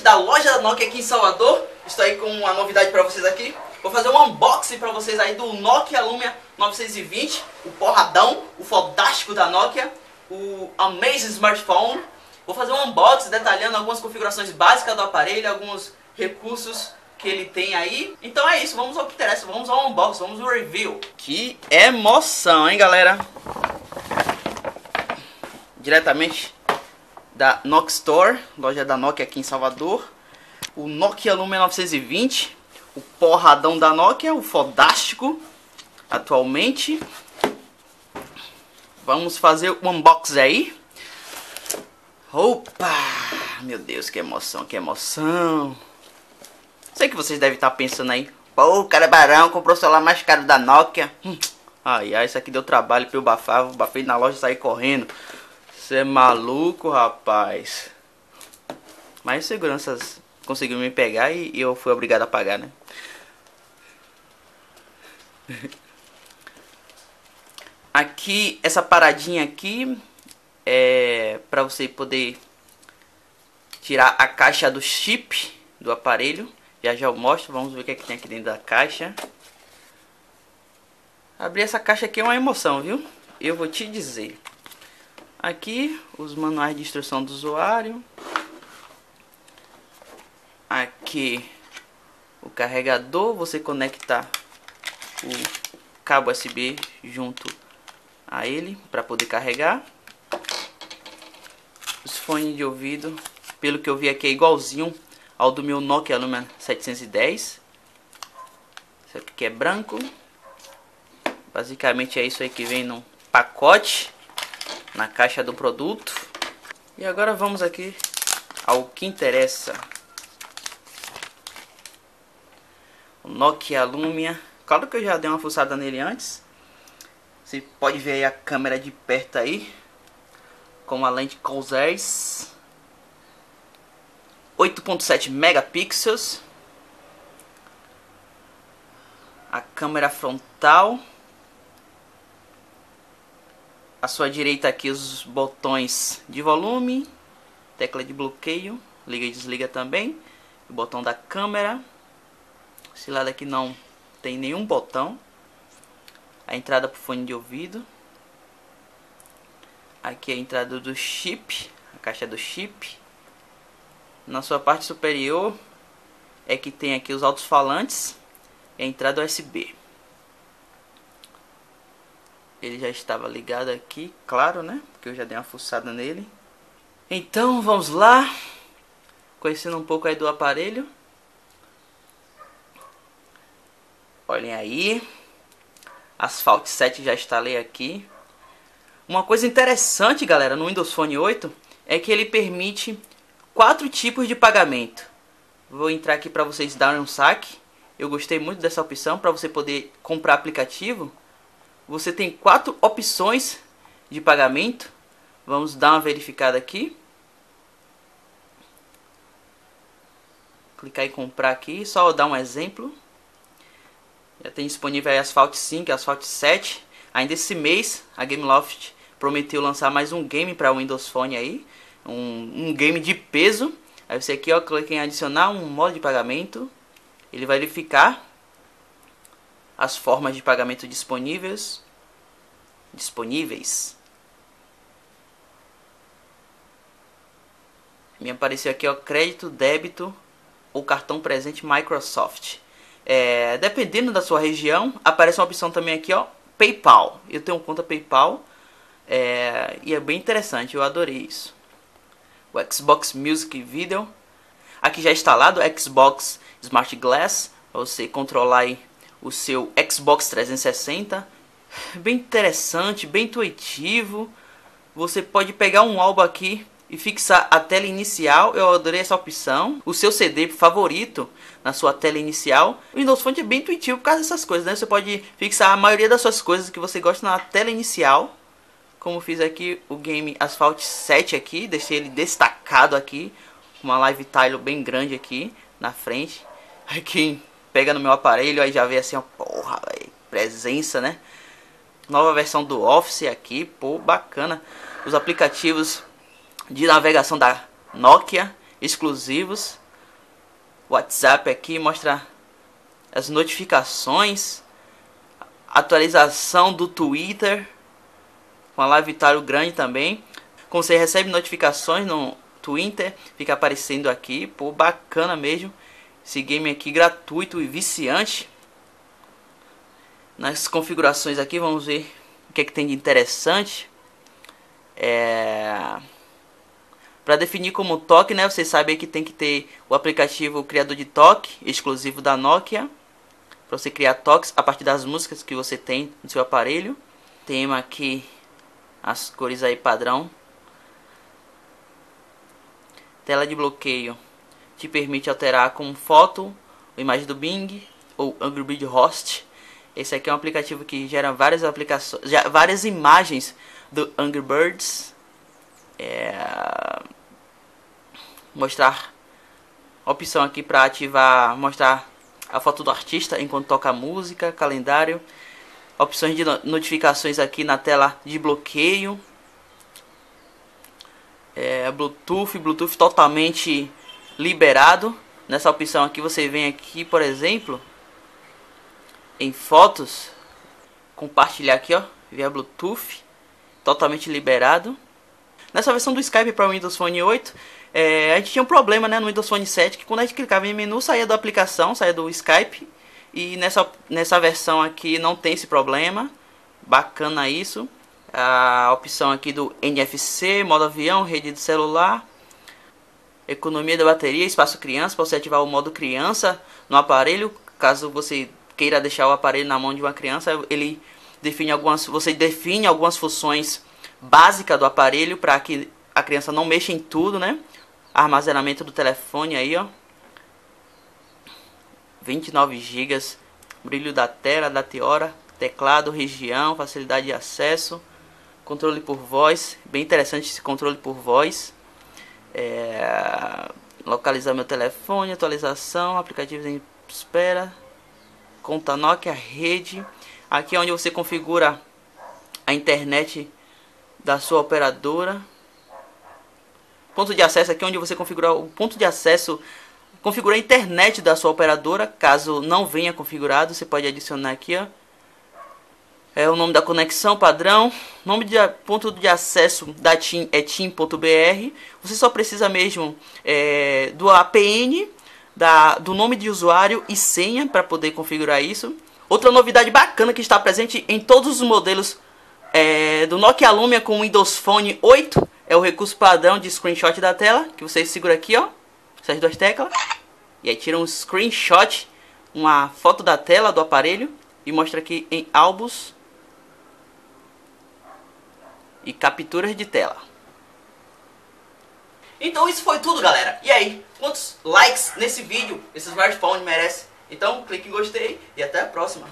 diretamente da loja da Nokia aqui em Salvador. Estou aí com uma novidade para vocês aqui. Vou fazer um unboxing para vocês aí do Nokia Lumia 920, o porradão, o fodástico da Nokia, o Amazing Smartphone. Vou fazer um unboxing detalhando algumas configurações básicas do aparelho, alguns recursos que ele tem aí. Então é isso, vamos ao que interessa, vamos ao unboxing, vamos ao review. Que emoção, hein, galera? Diretamente da Nokia Store, loja da Nokia aqui em Salvador. O Nokia Lumia 920, o porradão da Nokia, o fodástico atualmente. Vamos fazer o unboxing aí. Opa! Meu Deus, que emoção, que emoção. Sei que vocês devem estar pensando aí. Pô, o cara é barão, comprou o celular mais caro da Nokia. Hum. Ai, ai, isso aqui deu trabalho pra eu bafar. Eu bafei na loja e saí correndo. Você é maluco, rapaz. Mas seguranças conseguiu me pegar e eu fui obrigado a pagar, né? Aqui, essa paradinha aqui é para você poder tirar a caixa do chip do aparelho. Já já eu mostro, vamos ver o que, é que tem aqui dentro da caixa. Abrir essa caixa aqui é uma emoção, viu? Eu vou te dizer. Aqui os manuais de instrução do usuário. Aqui o carregador, você conectar o cabo USB junto a ele para poder carregar. Os fones de ouvido, pelo que eu vi aqui é igualzinho ao do meu Nokia Lumia 710. Isso aqui é branco. Basicamente é isso aí que vem no pacote na caixa do produto. E agora vamos aqui ao que interessa. O Nokia Lumia. Claro que eu já dei uma fuçada nele antes. Você pode ver aí a câmera de perto aí. Com a lente Cousers. 8.7 megapixels. A câmera frontal à sua direita aqui os botões de volume, tecla de bloqueio, liga e desliga também, o botão da câmera. Esse lado aqui não tem nenhum botão. A entrada para o fone de ouvido. Aqui a entrada do chip, a caixa do chip. Na sua parte superior é que tem aqui os altos-falantes e a entrada USB. Ele já estava ligado aqui, claro, né? Porque eu já dei uma fuçada nele. Então, vamos lá. Conhecendo um pouco aí do aparelho. Olhem aí. Asphalt 7 já instalei aqui. Uma coisa interessante, galera, no Windows Phone 8 é que ele permite quatro tipos de pagamento. Vou entrar aqui para vocês darem um saque. Eu gostei muito dessa opção para você poder comprar aplicativo você tem quatro opções de pagamento. Vamos dar uma verificada aqui. Clicar em comprar aqui, só dar um exemplo. Já tem disponível aí Asphalt 5, Asphalt 7. Ainda esse mês a Gameloft prometeu lançar mais um game para o Windows Phone aí, um, um game de peso. Aí você aqui ó, clica em adicionar um modo de pagamento. Ele vai verificar as formas de pagamento disponíveis. Disponíveis. Me apareceu aqui o crédito, débito ou cartão presente Microsoft. É, dependendo da sua região, aparece uma opção também aqui, ó, PayPal. Eu tenho conta PayPal é, e é bem interessante, eu adorei isso. O Xbox Music Video. Aqui já instalado Xbox Smart Glass, para você controlar aí o seu Xbox 360. Bem interessante, bem intuitivo. Você pode pegar um álbum aqui e fixar a tela inicial. Eu adorei essa opção. O seu CD favorito na sua tela inicial. O Windows Phone é bem intuitivo por causa dessas coisas, né? Você pode fixar a maioria das suas coisas que você gosta na tela inicial. Como fiz aqui o game Asphalt 7 aqui, deixei ele destacado aqui, uma live tile bem grande aqui na frente. Aqui pega no meu aparelho, aí já vê assim, ó, porra, véio, presença, né? Nova versão do Office aqui, pô, bacana. Os aplicativos de navegação da Nokia exclusivos. WhatsApp aqui, mostra as notificações, atualização do Twitter, com a live Vitário grande também. Como você recebe notificações no Twitter, fica aparecendo aqui, pô, bacana mesmo. Esse game aqui gratuito e viciante. Nas configurações aqui, vamos ver o que, é que tem de interessante. É... Para definir como toque, né, vocês sabem que tem que ter o aplicativo criador de toque, exclusivo da Nokia. Para você criar toques a partir das músicas que você tem no seu aparelho. Tem aqui as cores aí padrão. Tela de bloqueio te permite alterar com foto, imagem do Bing ou Angry Bird Host. Esse aqui é um aplicativo que gera várias aplicações, várias imagens do Angry Birds. É... Mostrar opção aqui para ativar, mostrar a foto do artista enquanto toca música, calendário, opções de notificações aqui na tela de bloqueio, é, Bluetooth, Bluetooth totalmente liberado. Nessa opção aqui você vem aqui, por exemplo, em fotos, compartilhar aqui, ó, via Bluetooth, totalmente liberado. Nessa versão do Skype para o Windows Phone 8, é, a gente tinha um problema né, no Windows Phone 7, que quando a gente clicava em menu, saía da aplicação, saía do Skype. E nessa, nessa versão aqui não tem esse problema. Bacana isso. A opção aqui do NFC, modo avião, rede de celular economia da bateria, espaço criança, para você ativar o modo criança no aparelho, caso você queira deixar o aparelho na mão de uma criança, ele define algumas, você define algumas funções básicas do aparelho para que a criança não mexa em tudo, né? Armazenamento do telefone aí, ó. 29 GB, brilho da tela, data e hora, teclado, região, facilidade de acesso, controle por voz, bem interessante esse controle por voz é, localizar meu telefone, atualização, aplicativos em espera, conta Nokia, rede. Aqui é onde você configura a internet da sua operadora. Ponto de acesso aqui é onde você configura o ponto de acesso, configura a internet da sua operadora. Caso não venha configurado, você pode adicionar aqui, ó é o nome da conexão padrão, nome de ponto de acesso da TIM é TIM.br. Você só precisa mesmo é, do APN, da, do nome de usuário e senha para poder configurar isso. Outra novidade bacana que está presente em todos os modelos é, do Nokia Lumia com Windows Phone 8 é o recurso padrão de screenshot da tela, que você segura aqui, ó, essas duas teclas, e aí tira um screenshot, uma foto da tela do aparelho e mostra aqui em álbuns e capturas de tela. Então isso foi tudo, galera. E aí, quantos likes nesse vídeo esse smartphone merece? Então clique em gostei e até a próxima.